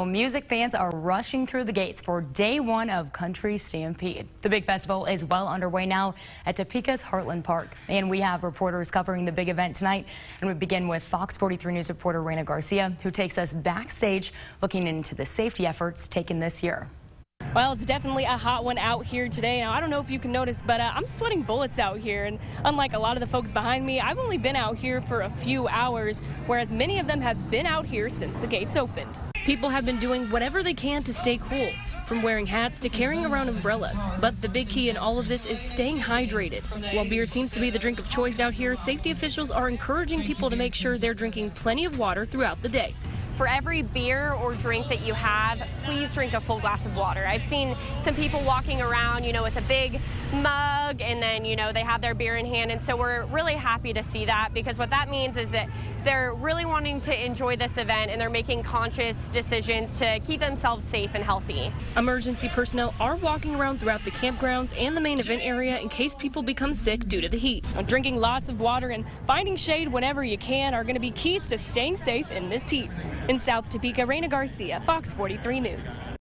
Well, music fans are rushing through the gates for day one of Country Stampede. The big festival is well underway now at Topeka's Heartland Park. And we have reporters covering the big event tonight. And we begin with Fox 43 News reporter Reyna Garcia, who takes us backstage looking into the safety efforts taken this year. Well, it's definitely a hot one out here today. Now, I don't know if you can notice, but uh, I'm sweating bullets out here. And unlike a lot of the folks behind me, I've only been out here for a few hours, whereas many of them have been out here since the gates opened. People have been doing whatever they can to stay cool, from wearing hats to carrying around umbrellas. But the big key in all of this is staying hydrated. While beer seems to be the drink of choice out here, safety officials are encouraging people to make sure they're drinking plenty of water throughout the day for every beer or drink that you have, please drink a full glass of water. I've seen some people walking around, you know, with a big mug and then, you know, they have their beer in hand. And so we're really happy to see that because what that means is that they're really wanting to enjoy this event and they're making conscious decisions to keep themselves safe and healthy. Emergency personnel are walking around throughout the campgrounds and the main event area in case people become sick due to the heat. Drinking lots of water and finding shade whenever you can are going to be keys to staying safe in this heat. In South Topeka, Reyna Garcia, Fox 43 News.